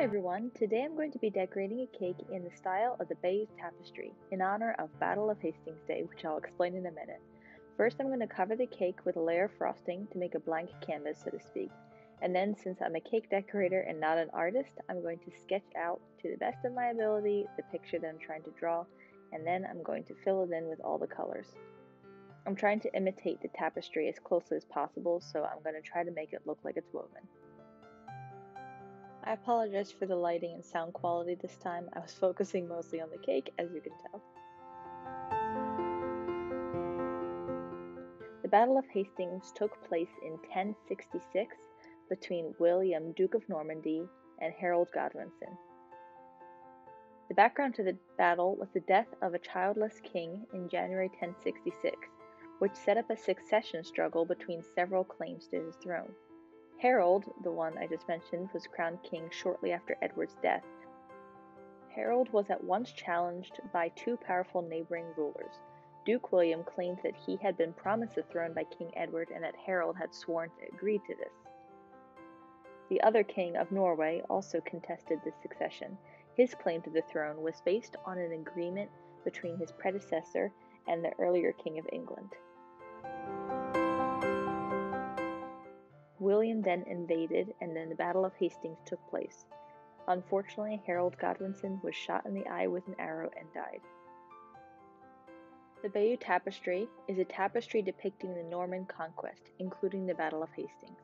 Hi everyone, today I'm going to be decorating a cake in the style of the Bayeux Tapestry in honor of Battle of Hastings Day, which I'll explain in a minute. First I'm going to cover the cake with a layer of frosting to make a blank canvas, so to speak. And then since I'm a cake decorator and not an artist, I'm going to sketch out to the best of my ability the picture that I'm trying to draw, and then I'm going to fill it in with all the colors. I'm trying to imitate the tapestry as closely as possible, so I'm going to try to make it look like it's woven. I apologize for the lighting and sound quality this time. I was focusing mostly on the cake, as you can tell. The Battle of Hastings took place in 1066 between William, Duke of Normandy, and Harold Godwinson. The background to the battle was the death of a childless king in January 1066, which set up a succession struggle between several claims to his throne. Harold, the one I just mentioned, was crowned king shortly after Edward's death. Harold was at once challenged by two powerful neighboring rulers. Duke William claimed that he had been promised the throne by King Edward and that Harold had sworn to agree to this. The other king of Norway also contested the succession. His claim to the throne was based on an agreement between his predecessor and the earlier king of England. Then invaded, and then the Battle of Hastings took place. Unfortunately, Harold Godwinson was shot in the eye with an arrow and died. The Bayeux Tapestry is a tapestry depicting the Norman conquest, including the Battle of Hastings.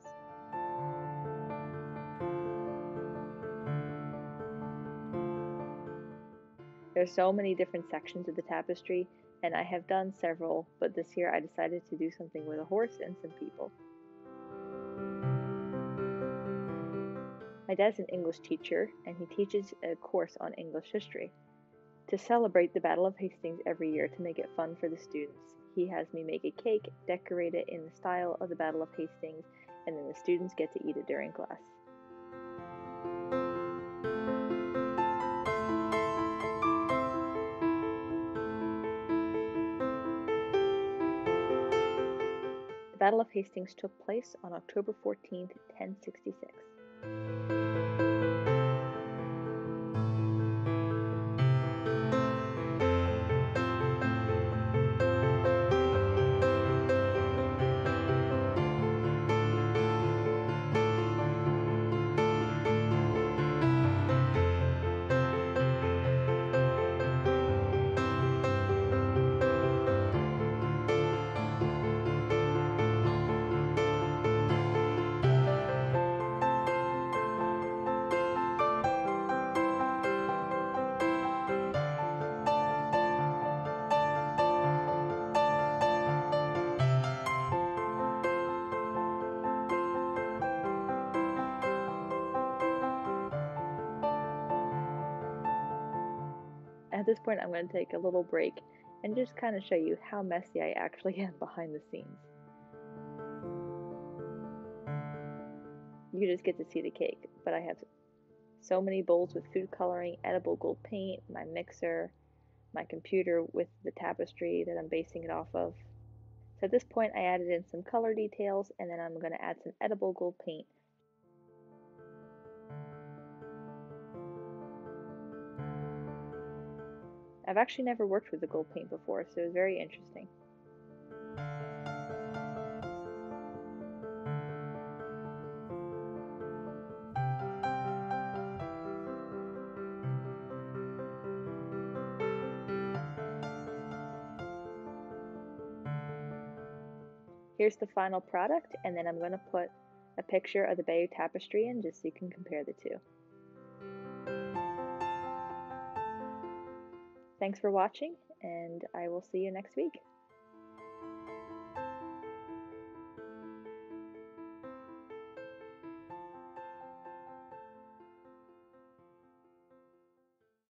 There are so many different sections of the tapestry, and I have done several, but this year I decided to do something with a horse and some people. My dad's an English teacher, and he teaches a course on English history. To celebrate the Battle of Hastings every year to make it fun for the students, he has me make a cake, decorate it in the style of the Battle of Hastings, and then the students get to eat it during class. The Battle of Hastings took place on October 14, 1066. Música At this point, I'm going to take a little break and just kind of show you how messy I actually am behind the scenes. You just get to see the cake, but I have so many bowls with food coloring, edible gold paint, my mixer, my computer with the tapestry that I'm basing it off of. So at this point, I added in some color details and then I'm going to add some edible gold paint I've actually never worked with the gold paint before, so it was very interesting. Here's the final product, and then I'm going to put a picture of the Bayeux tapestry in just so you can compare the two. Thanks for watching, and I will see you next week.